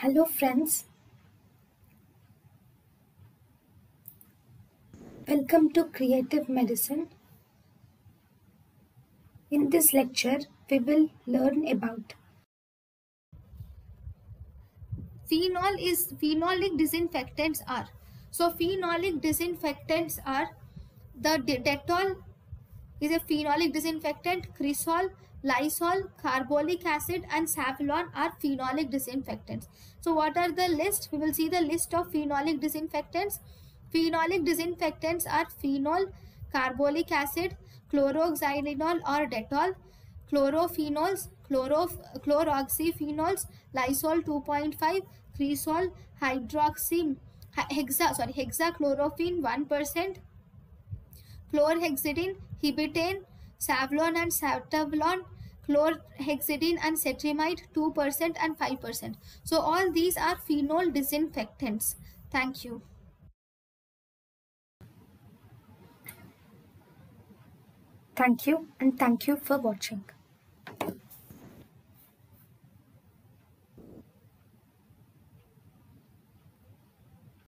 Hello friends. Welcome to Creative Medicine. In this lecture, we will learn about phenol is phenolic disinfectants are so phenolic disinfectants are the de- dettol is a phenolic disinfectant. Cresol lysol carbolic acid and savlon are phenolic disinfectants. So what are the list? We will see the list of phenolic disinfectants. Phenolic disinfectants are phenol carbolic acid chloroxylenol or dettol chlorophenols chloro chloroxyphenols lysol 2.5 cresol hydroxy hexa sorry hexachlorophene 1% chlorhexidine hibitane savlon and savtavlon chlorhexidine and cetrimide 2% and 5% so all these are phenol disinfectants. Thank you. Thank you and thank you for watching.